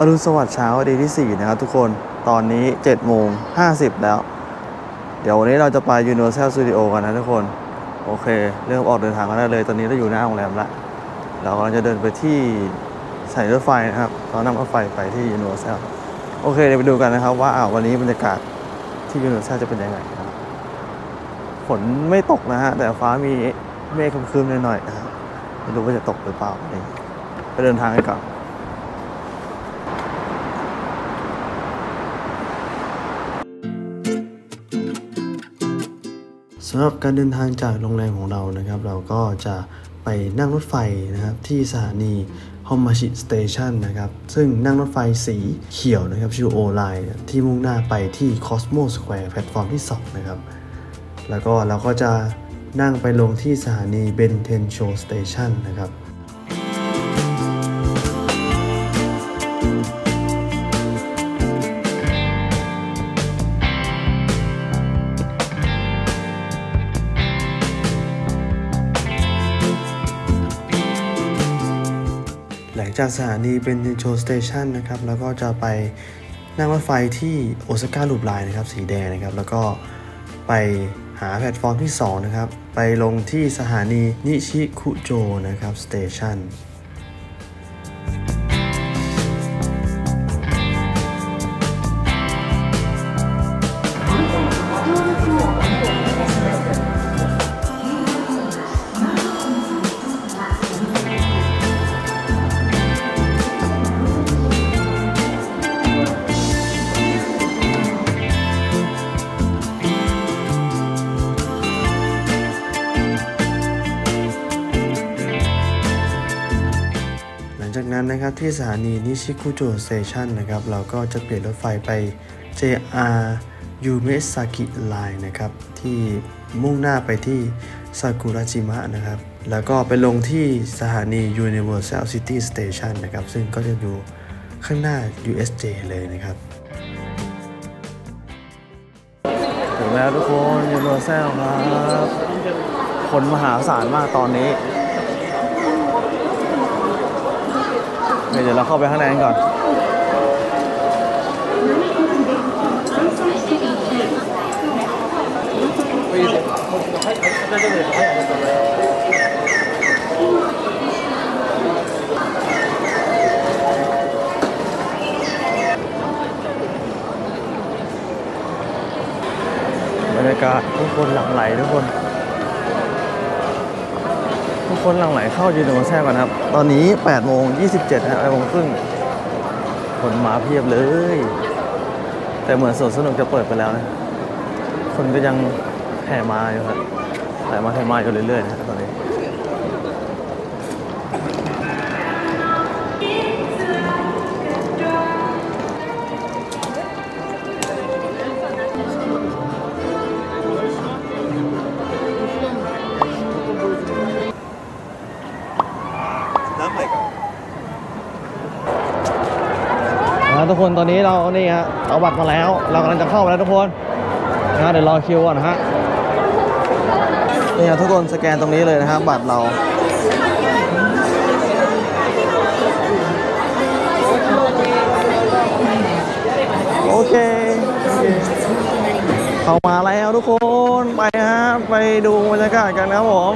อรุณสวัสดิ์เช้าดีที่ 4 นะครับทุกคน ตอนนี้7โมง50 แล้ว เดี๋ยววันนี้เราจะไป Universal Studio กันนะทุกคน โอเค เริ่มออกเดินทางกันได้เลย ตอนนี้เราอยู่หน้าโรงแรมละ เรากำลังจะเดินไปที่สานีรถไฟนะครับเรานั่งรถไฟไปที่ Universal โอเค เดี๋ยวไปดูกันนะครับ ว่าวันนี้บรรยากาศที่ Universal จะเป็นยังไงครับฝนไม่ตกนะฮะ แต่ฟ้ามีเมฆครึ้มๆหน่อยๆนะครับไม่รู้ว่าจะตกหรือเปล่านี่ไปเดินทางกันก่อนสำหรับการเดินทางจากโรงแรมของเรานะครับ เราก็จะไปนั่งรถไฟนะครับที่สถานีฮอมมาชิ station นะครับ ซึ่งนั่งรถไฟสีเขียวนะครับชื่อ Chuo Line ที่มุ่งหน้าไปที่ Cosmosquare platform ที่ 2 นะครับ แล้วก็เราก็จะนั่งไปลงที่สถานีเบนเทนโชสเตชันนะครับ จากสถานีเป็นโชสเตชันนะครับแล้วก็จะไปนั่งรถไฟที่ Osaka Loop Line นะครับสีแดงนะครับแล้วก็ไปหาแพลตฟอร์มที่ 2 นะครับ ไปลงที่สถานีนิชิคุโจนะครับ station ที่สถานีนิชิคุโจสเตชันนะครับ เราก็จะเปลี่ยนรถไฟไป JR u m e s a k i Line นะครับ ที่มุ่งหน้าไปที่ซากุระจิมะนะครับ แล้วก็ไปลงที่สถานี Universal City Station นะครับ ซึ่งก็จะอยู่ข้างหน้า USJ เลยนะครับถึงแล้วทุกคน Universal ครับ คนมหาศาลมากตอนนี้ เดี๋ยวเราเข้าไปข้างในกันก่อน บรรยากาศทุกคนหลั่งไหลทุกคน คนหลั่งไหลเข้ายูนิเวอร์แซลกันครับ ตอนนี้8โมง27นะ8โมงครึ่งคนมาเพียบเลย แต่เหมือนสวนสนุกจะเปิดไปแล้วนะ คนก็ยังแห่มาอยู่ครับแห่มาแห่มาอยู่เรื่อยๆนะตอนนี้ คนตอนนี้เรานี่ฮะเอาบัตรมาแล้ว เรากำลังจะเข้าไปแล้วทุกคนนะเดี๋ยวรอคิวก่อนนะฮะนี่ฮะทุกคนสแกนตรงนี้เลยนะครับบัตรเราโอเค เข้ามาแล้วทุกคนไปฮะไปดูบรรยากาศกันครับผม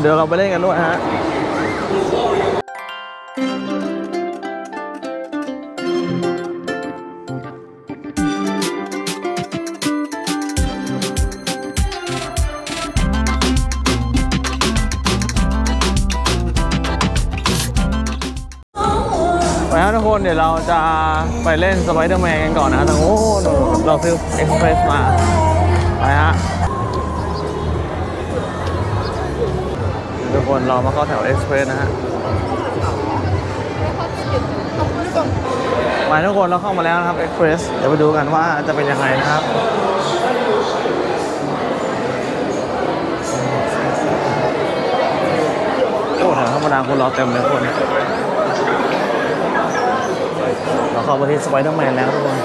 เดี๋ยวเราไปเล่นกันด้วยฮะ เดี๋ยวเราจะไปเล่นสไปเดอร์แมนกันก่อนนะทางโอ้เราซื้อ Express มา ไปฮะทุกคนเรามาเข้าแถว Express นะฮะไปทุกคนเราเข้ามาแล้วนะครับ Express เดี๋ยวไปดูกันว่าจะเป็นยังไงนะครับโอ้แถวธรรมดาคนรอเต็มเลยทุกคน เราเข้ามาที่สไปเดอร์แมนแล้วทุกคน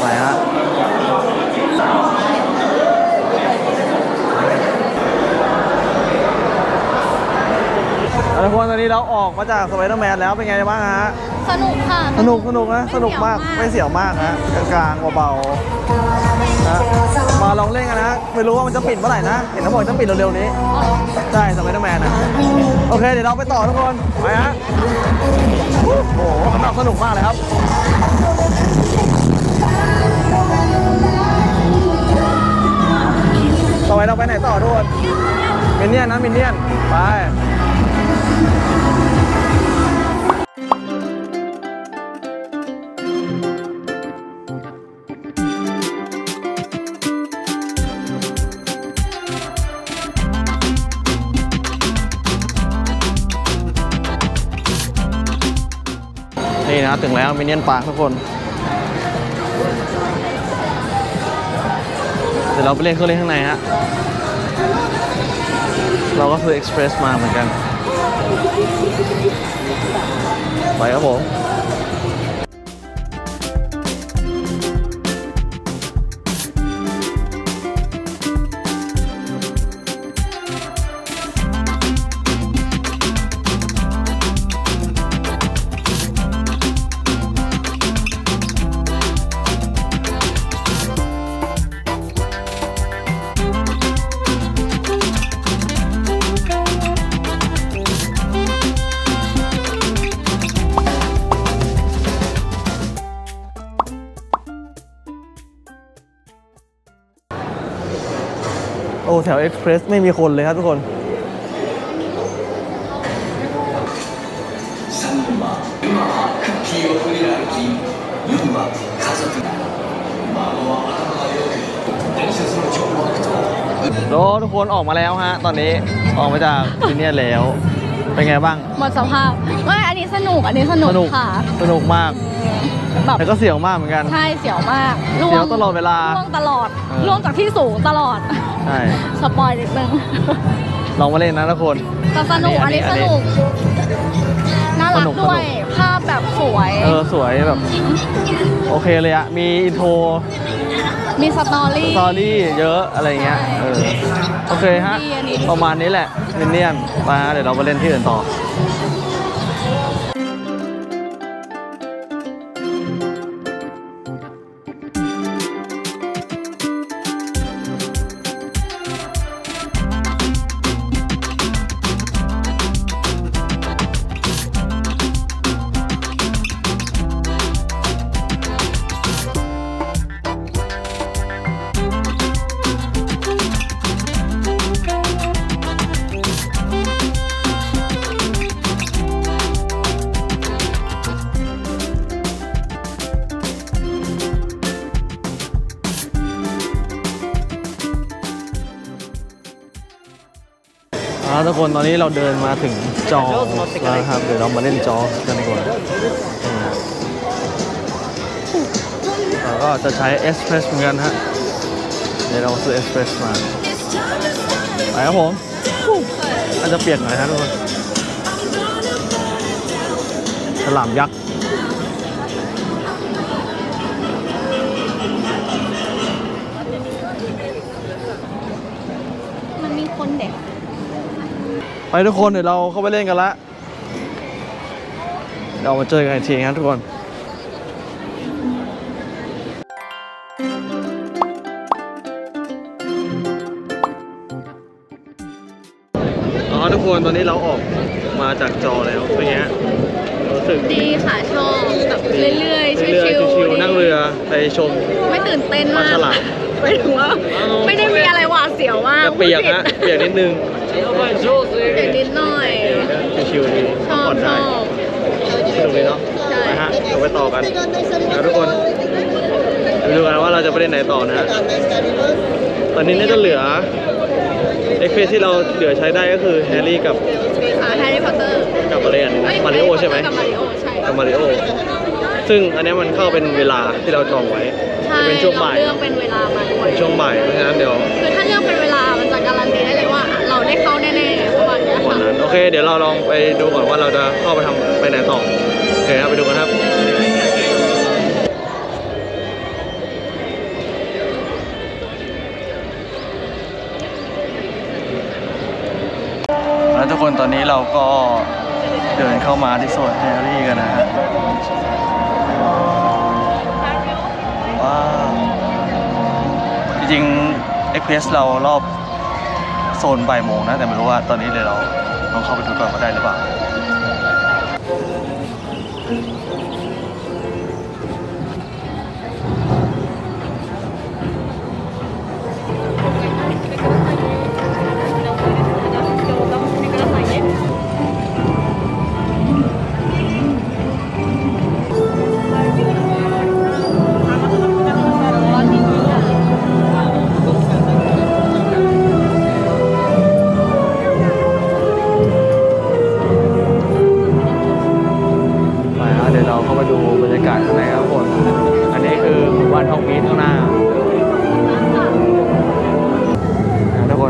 ไปฮะเอาละทุกคนตอนนี้เราออกมา จากสไปเดอร์แมนแล้วเป็นไงบ้างฮะ สนุกค่ะ สนุกสนุกนะ สนุกมาก ไม่เสียวมากนะกลางๆเบาๆนะมาลองเล่นกันนะไม่รู้ว่ามันจะปิดเมื่อไหร่นะ เห็นเขาบอกจะปิดเร็วๆนี้ ใช่สไปเดอร์แมนนะ โอเค เดี๋ยวเราไปต่อทุกคน ไปฮะ โอ้โหสนุกสนุกมากเลยครับต่อไปเราไปไหนต่อทุกคนมินเนี่ยนนะมินเนี่ยน ไป นี่นะถึงแล้วมินเนี่ยนปาร์คทุกคน เดี๋ยวเราไปเล่นเครื่องเล่นข้างในฮะ เราก็คือเอ็กซ์เพรสมาเหมือนกัน ไปครับผม แถวเอ็กซ์เพรสไม่มีคนเลยครับทุกคนโอ้ทุกคนออกมาแล้วฮะ ตอนนี้ออกมาจากที่เนี่ยแล้ว เป็นไงบ้าง หมดสภาพไม่อันนี้สนุก อันนี้สนุกสนุกค่ะ สนุกมากแบบแต่ก็เสี่ยวมากเหมือนกัน ใช่ เสียวมากเสียวตลอดเวลาล่วงตลอดเออล่วงจากที่สูงตลอด ใช่ spoil นิดนึงลองมาเล่นนะทุกคน แต่สนุก อัอันนนี้นี้อัสนนี้นุก น่ารัสกนุกด้วย สนุก ภาพแบบสวย เออสวยแบบ โอเคเลยอะมี intro มี story story เยอะอะไรเงี้ย เออ โอเคฮะ ดีอันนี้ ประมาณนี้แหละ Minion มาเดี๋ยวเราไปเล่นที่อื่นต่อ อ่าทุกคนตอนนี้เราเดินมาถึงจอแล้วนะครับ เดี๋ยวเรามาเล่นจอกันดีกว่านี่ฮะเราก็จะใช้เอสเพรสเหมือนกันฮะ เดี๋ยวเราซื้อเอสเพรสมา ไปครับผมอาจจะเปลี่ยกหน่อยฮะทุกคนฉลามยักษ์ ทุกคนเดี๋ยวเราเข้าไปเล่นกันละเดี๋ยวมาเจอกันอีกทีครับทุกคนอ๋อทุกคนตอนนี้เราออกมาจากจอแล้วเป็นไงฮะรู้สึกดีค่ะชอบแบบเรื่อยๆเรื่อยชิวๆชิวๆนั่งเรือไปชม ไม่ตื่นเต้นมากปลาฉลามไม่ถึงว่าอ้าวไม่ได้มีอะไรหวาดเสียวมากแต่เปียกฮะเปียกนิดนึง เปียกนิดหน่อย ชิวๆดีชอบผ่อนชได้ อบสนุกเลยเนาะใช่ไปฮะเดี๋ยวไปต่อกันนะทุกคนไปดูกันว่าเราจะไปเล่นไหนต่อนะฮะตอนนี้น่าจะเหลือเอ็กเพที่เราเหลือใช้ได้ก็คือแฮร์รี่กับอ่าแฮร์รี่พอตเตอร์กับอะไรอันหนึ่งมาริโอใช่ไหมกับมาริโอใช่กับมาริโอซึ่งอันเนี้ยมันเข้าเป็นเวลาที่เราจองไว้จะเป็นช่วงบ่าย เรเลือกเป็นเวลามาด้วยช่วงบ่ายเพราะฉะนั้นเดี๋ยว คือ โอเคเดี๋ยวเราลองไปดูก่อนว่าเราจะเข้าไปทำไปไหนต่อโอเคครับไปดูกันครับแล้วทุกคนตอนนี้เราก็เดินเข้ามาที่โซนแฮร์รี่กันนะฮะว้าจริงๆเอ็กเพรสเรารอบโซนบ่ายโมงนะ แต่ไม่รู้ว่าตอนนี้เลยเรา้องเข้าไปดูก่อนว่าได้หรือเปล่า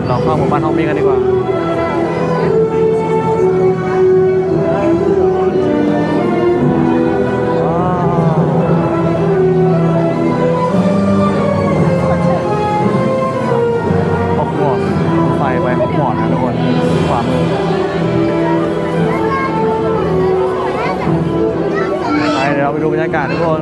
เราเข้าหมู่บ้านทองมีกันดีกว่าว้าวฮอกวอตส์ไฟไปฮอกวอตส์นะทุกคนขวามือไปเดี๋ยวเราไปดูบรรยากาศทุกคน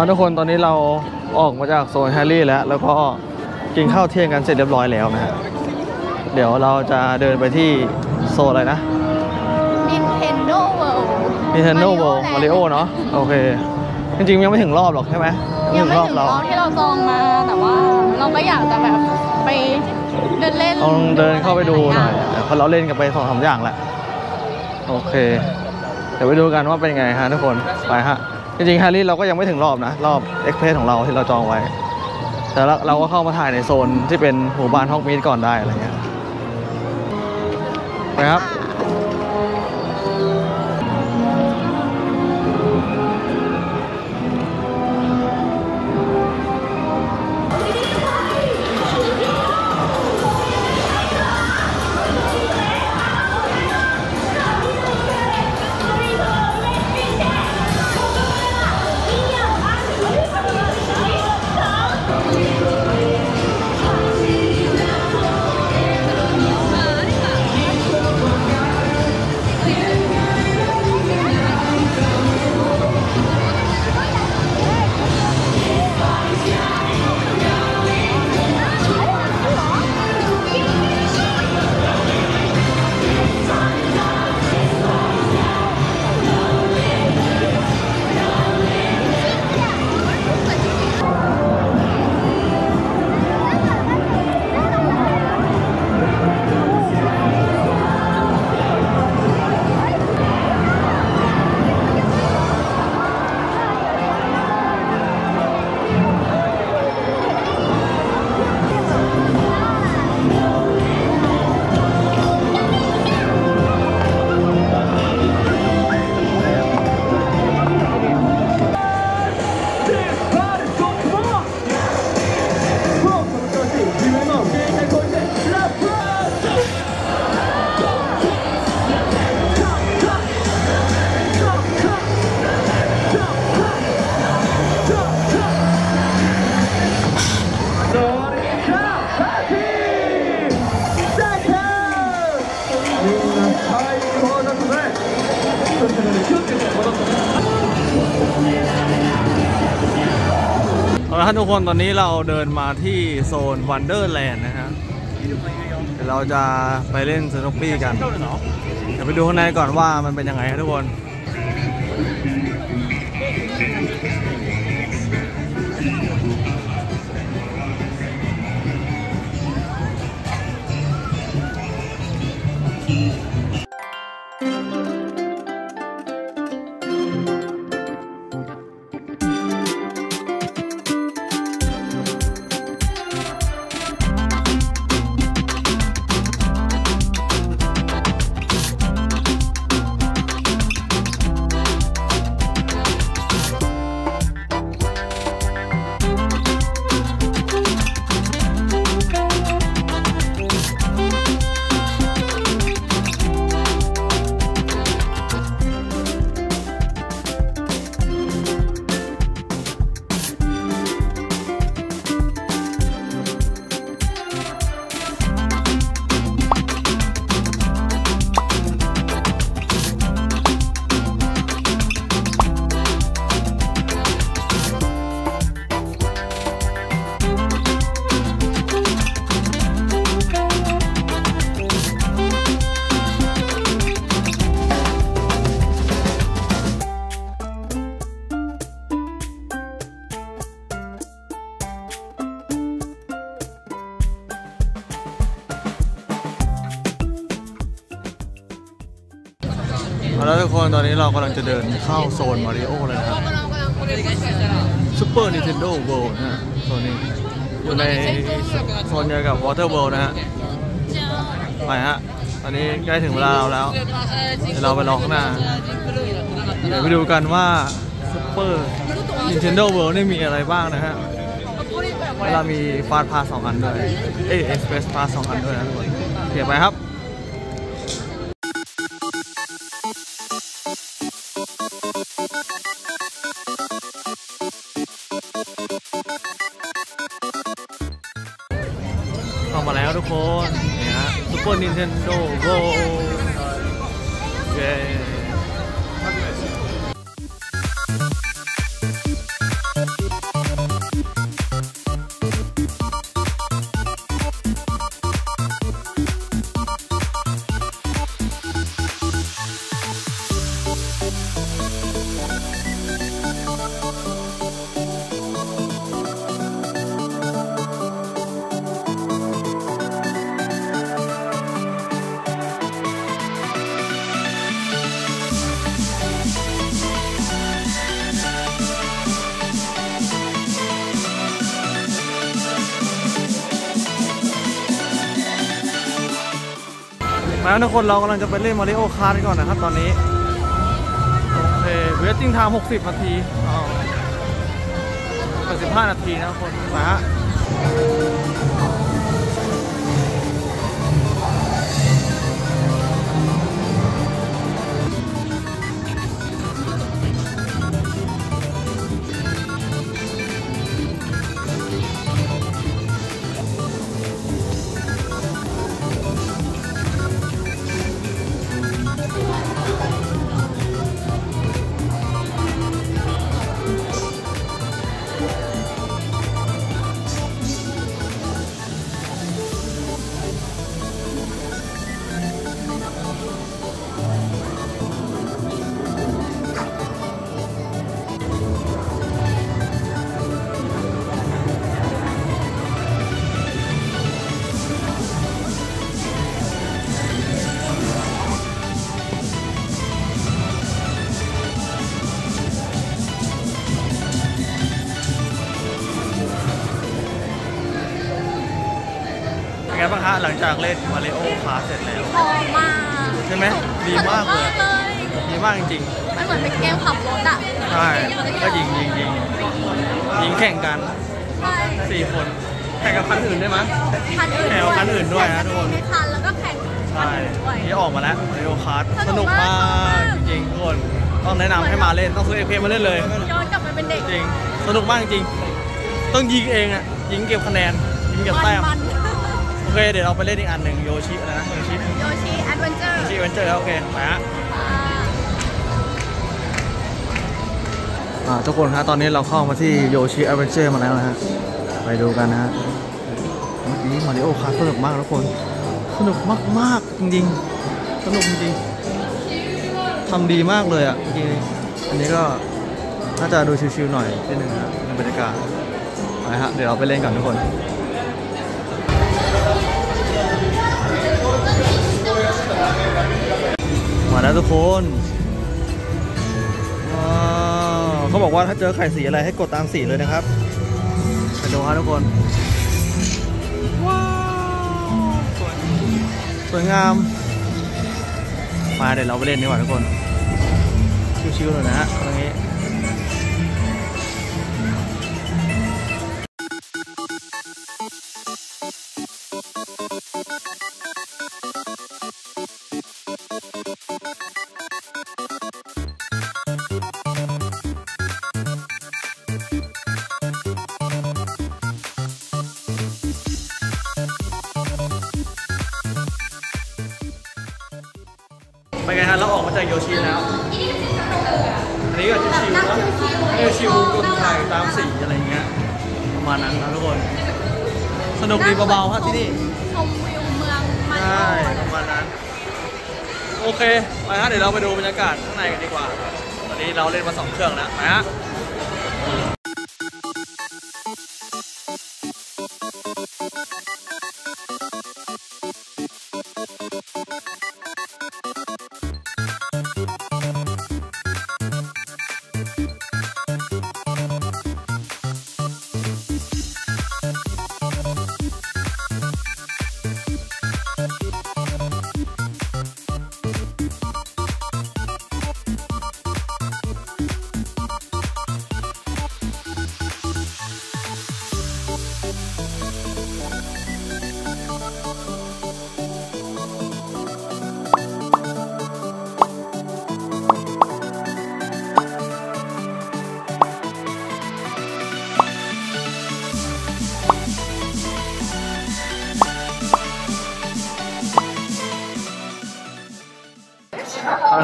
อ๋อทุกคนตอนนี้เราออกมาจากโซนแฮร์รี่แล้ว แล้วก็กินข้าวเที่ยงกันเสร็จเรียบร้อยแล้วนะฮะเดี๋ยวเราจะเดินไปที่โซนอะไรนะ Nintendo World Nintendo Mario World Land Mario เนาะโอเค จริงๆ ยังไม่ถึงรอบหรอกใช่ไหมยังไม่รอถึบงรเราอบที่เราจองมาแต่ว่าเราก็อยากจะแบบไปเดินเล่นลองเดินเข้าไปดูหน่อยเพราะเราเล่นกันไปสองสามอย่างแหละโอเค เดี๋ยวไปดูกันว่าเป็นไงฮะทุกคนไปฮะ จริงๆแฮร์รี่เราก็ยังไม่ถึงรอบนะ รอบเอ็กเพรสของเราที่เราจองไว้ แต่เราก็เข้ามาถ่ายในโซนที่เป็นหมู่บ้านฮอกมีดก่อนได้อะไรเงี้ยไปครับ ละครับทุกคนตอนนี้เราเดินมาที่โซนวันเดอร์แลนด์นะฮะเดี๋ยวเราจะไปเล่นสนุกปี้กัน เดี๋ยวไปดูข้างในก่อนว่ามันเป็นยังไงครับทุกคน เดินเข้าโซนมาริโอเลยนะครับซูเปอร์นิ n เ e นโดเวิลด์นะฮะโซนนี้ อยู่ในโซนเดียวกับ WaterWorld นะฮะ ไปฮะ ตอนนี้ใกล้ถึงเวลาเราแล้ว เดี๋ยวเราไปรอข้างหน้า เดี๋ยวไปดูกันว่าซูเปอร์นิ n เ e นโดเวิลด์นี่มีอะไรบ้างนะฮะเวลามีฟาสพาสองอันด้วย เอ้เอ็กซ์เพรสพาสองอันด้วยนะทุกคนเก็บไปครับ ฮะ ทุกคนเรากำลังจะไปเล่น Mario Kart ก่อนนะครับตอนนี้ โอเค waiting time 60 นาทีอ๋อ85 นาทีนะคนาฮะเป็นไงบ้างฮะ หลังจากเล่น Mario Kart เสร็จแล้วพอมากใช่ไหมดีมากเลยเลยดีมากจริงมันเหมือนเป็นเกมขับรถอะๆใช่ก็ยิงยิงยิงยิงแข่งกันใช่สี่คนแข่งกับคันอื่นได้ไหมคันอื่นแข่งกับคันอื่นด้วยนะทุกคนในคันแล้วก็แข่งใช่ด้วยที่ออกมาแล้ว Mario Kart สนุกมากจริงๆทุกคนต้องแนะนำให้มาเล่นต้องซื้อเอฟมาเล่นเลยย้อนกลับไปเป็นเด็กจริงสนุกมากจริงต้องยิงเองอะยิงเก็บคะแนนยิงเก็บแต้มมันโอ เคเดี๋ยวเราไปเล่นอีกอันหนึ่งโยชิอะไรนะโยชิๆโยชิแอดเวนเจอร์โยชิเวนเจอร์โอเคไปฮะอ่าทุกคนฮะตอนนี้เราเข้ามาที่โยชิ Adventure มาแล้วนะฮะไปดูกันนะฮะเมื่อกี้ Mario Kart สนุกมากทุกคนสนุกมากๆจริงๆสนุกจริงๆทำดีมากเลยอะจริงๆอันนี้ก็น่าจะดูชิวๆหน่อยนิดนึงนะในบรรยากาศไปฮะเดี๋ยวเราไปเล่นกันทุกคน มาแล้วทุกคนว้าวเขาบอกว่าถ้าเจอไข่สีอะไรให้กดตามสีเลยนะครับไปดูครับทุกคน ว้าวสวยสวยงาม มาเดี๋ยวเราไปเล่นดีกว่าทุกคน ชิวๆหน่อยนะฮะ วิวเมืองมาริใช่โอประมาณนั้น โอเค ไปฮะ เดี๋ยวเราไปดูบรรยากาศข้างในกันดีกว่าวันนี้เราเล่นมาสองเครื่องแล้วไปฮะ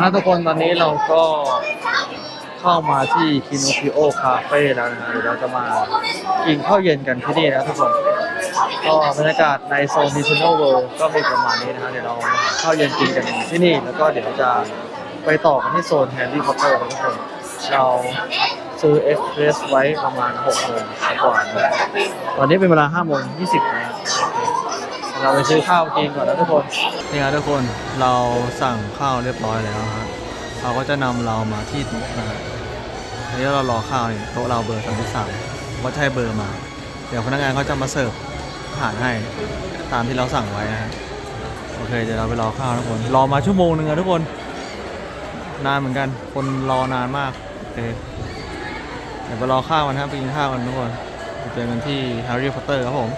ทุกคนตอนนี้เราก็เข้ามาที่คิโนพิโอคาเฟ่แล้วนะฮะเดี๋ยวเราจะมากินข้าวเย็นกันที่นี่นะทุกคนก็บรรยากาศในโซน Nintendo World ก็มีประมาณนี้นะฮะเดี๋ยวเราข้าวเย็นกินกันที่นี่ แล้วก็เดี๋ยวจะไปต่อกันที่โซนแฮร์รี่พอตเตอร์นะทุกคนเราซื้อ Express ไว้ประมาณ6โมงกว่านะตอนนี้เป็นเวลา5โมง20นะ เราไปซื้อข้าวกินก่อนนะทุกคนนี่ครับทุกคนเราสั่งข้าวเรียบร้อยแล้วฮะเขาก็จะนำเรามาที่โต๊ะนะอันนี้เรารอข้าวนี่โต๊ะเราเบอร์สามที่สามก็ใช้เบอร์มา เดี๋ยวพนักงานเขาจะมาเสิร์ฟอาหารให้ตามที่เราสั่งไว้นะโอเคเดี๋ยวเราไปรอข้าวทุกคนรอมาชั่วโมงหนึ่งอะทุกคน นานเหมือนกันคนรอนานมากโอเคเดี๋ยวไปรอข้าวกันนะครับไปกินข้าวกันทุกคนเจอกันที่ Harry Potter ครับผม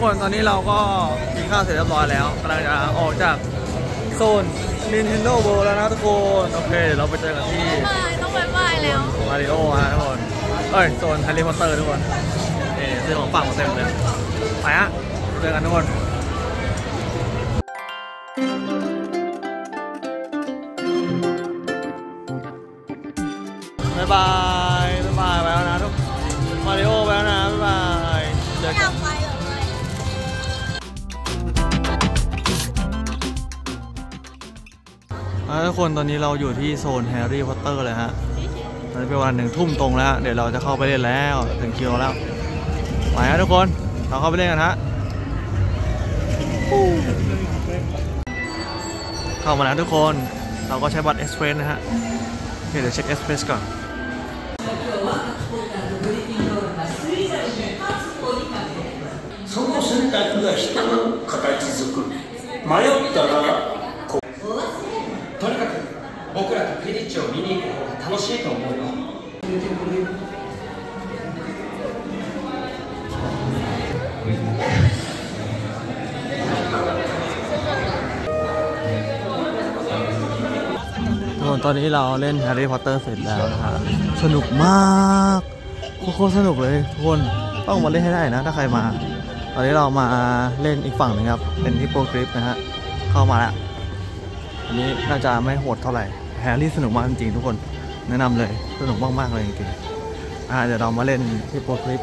เลยเอาละคนตอนนี้เราก็กินข้าวเสร็จเรียบร้อยแล้วกำลังจะออกจากโซน Nintendo World แล้วนะทุกคน โอเคเดี๋ยวเราไปเจอกันที่บายต้องบายบายแล้วมาริโอฮะทุกคน เอ้ยโซน Harry Potter ทุกคนนี่ซื้อของฝากมาเต็มเลย ไปฮะเจอกันทุกคน กคนตอนนี้เราอยู่ที่โซนแฮร์รี่พอตเตอร์เลยฮะตอนนี้เป็นวันหนึ่งทุ่มตรงแล้วฮะเดี๋ยวเราจะเข้าไปเล่นแล้วถึงคิวแล้วไปฮะทุกคนเราเข้าไปเล่นกันฮะเข้ามาแล้วทุกคน เราก็ใช้บัตรเอ็กซ์เพรสนะฮะโอเคเดี๋ยวเช็คเอ็กซ์เพรสก่อน その選択が人の形作る迷ったらとにかく 僕らとクィディッチを見に行く方が楽しいと思うよ ทุกคนตอนนี้เราเล่นแฮร์รี่พอตเตอร์เสร็จแล้วนะฮะสนุกมากโคตรสนุกเลยทุกคนต้องมาเล่นให้ได้นะ ถ้าใครมา ตอนนี้เรามาเล่นอีกฝั่งหนึงครับ เป็นที่โปรกริปนะฮะ เข้ามาแล้ว อันนี้น่าจะไม่โหดเท่าไหร่ แฮร์รี่สนุกมากจริงๆทุกคนแนะนำเลยสนุกมากๆเลยจริงๆอ่าเดี๋ยวเรามาเล่น Hippogriff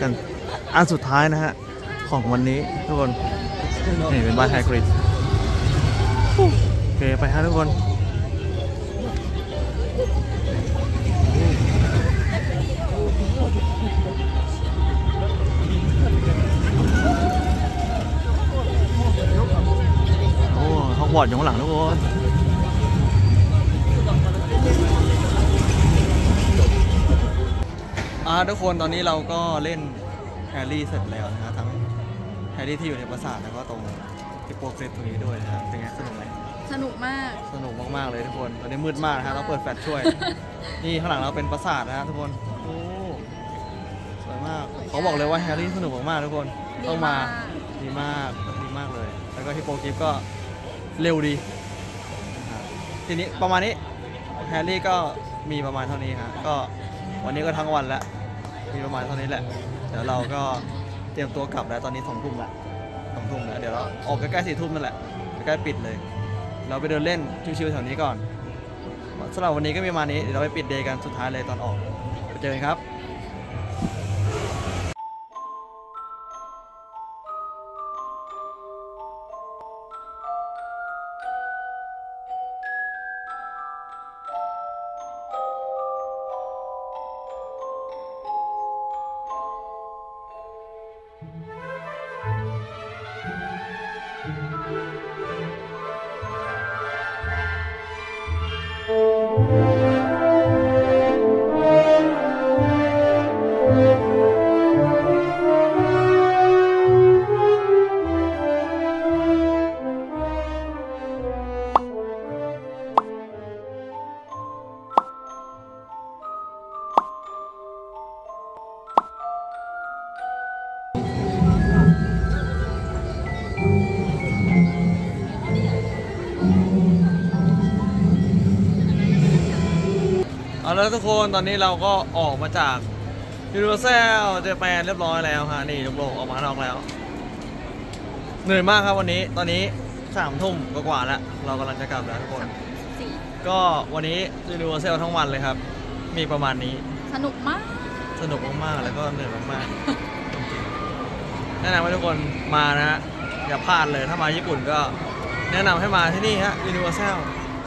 กันอันสุดท้ายนะฮะ ของวันนี้ทุกคน นี่เป็นบ้านไฮกริดโอเค ไปฮะทุกคนโอ้ฮอกวอตส์อยู่ข้างหลังทุกคน อ่าทุกคนตอนนี้เราก็เล่นแฮร์รี่เสร็จแล้วนะฮะทั้งแฮร์รี่ที่อยู่ในปราสาทแล้วก็ตรง Hippogriff ตรงนี้ด้วยนะฮะเป็นไงสนุกไหมสนุกมาก สนุกมากๆเลยทุกคนตอนนี้มืดมากนะฮะเราเปิดแฟลชช่วย นี่ข้างหลังเราเป็นปราสาทนะฮะทุกคนโอ้สวยมากเขาบอกเลยว่าแฮร์รี่สนุกมากๆทุกคนต้องมาดีมากดีมากเลย แล้วก็ Hippogriff ก็เร็วดีนะครับทีนี้ประมาณนี้แฮร์รี่ก็มีประมาณเท่านี้ฮะก็วันนี้ก็ทั้งวันแล้ว มีประมาณเท่านี้แหละ เดี๋ยวเราก็เตรียมตัวกลับแล้วตอนนี้สองทุ่มละสองทุ่มแล้วเดี๋ยวเราออกใกล้ๆสี่ทุ่มนั่นแหละใกล้ปิดเลย เราไปเดินเล่นชิวๆแถวนี้ก่อนสำหรับวันนี้ก็มีมานี้เดี๋ยวเราไปปิดเดย์กันสุดท้ายเลยตอนออกไปเจอกันครับ ทุกคนตอนนี้เราก็ออกมาจาก Universal Japan เรียบร้อยแล้วฮะนี่ลูกโลกออกมาข้างนอกแล้วเหนื่อยมากครับวันนี้ตอนนี้สามทุ่มกว่าๆแล้ว เรากำลังจะกลับแล้วทุกคนนี่ก็วันนี้ Universal ทั้งวันเลยครับ มีประมาณนี้สนุกมาก สนุกมากๆแล้วก็เหนื่อยมากๆจริงๆแนะนำให้ทุกคนมานะฮะอย่าพลาดเลยถ้ามาญี่ปุ่นก็ แนะนำให้มาที่นี่ฮะ Universal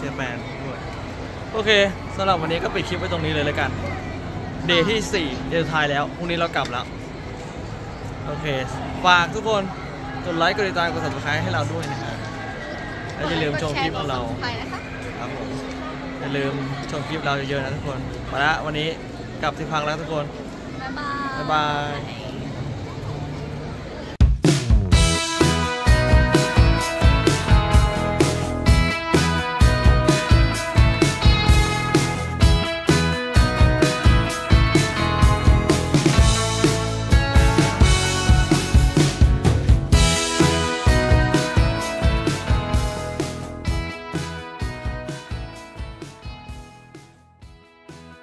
Japan ด้วยโอเค สำหรับวันนี้ก็ปิดคลิปไว้ตรงนี้เลยแล้วกัน เดย์ที่ 4 เดย์สุดท้ายแล้ว พรุ่งนี้เรากลับแล้ว โอเค ฝากทุกคนกดไลค์กดติดตามกด subscribe ให้เราด้วยนะครับและอย่าลืมชมคลิปของเราไปนะคะครับผมอย่าลืมชมคลิปเราเยอะๆนะทุกคนมาละวันนี้กลับที่พักแล้วทุกคน บ๊ายบายบ๊ายบาย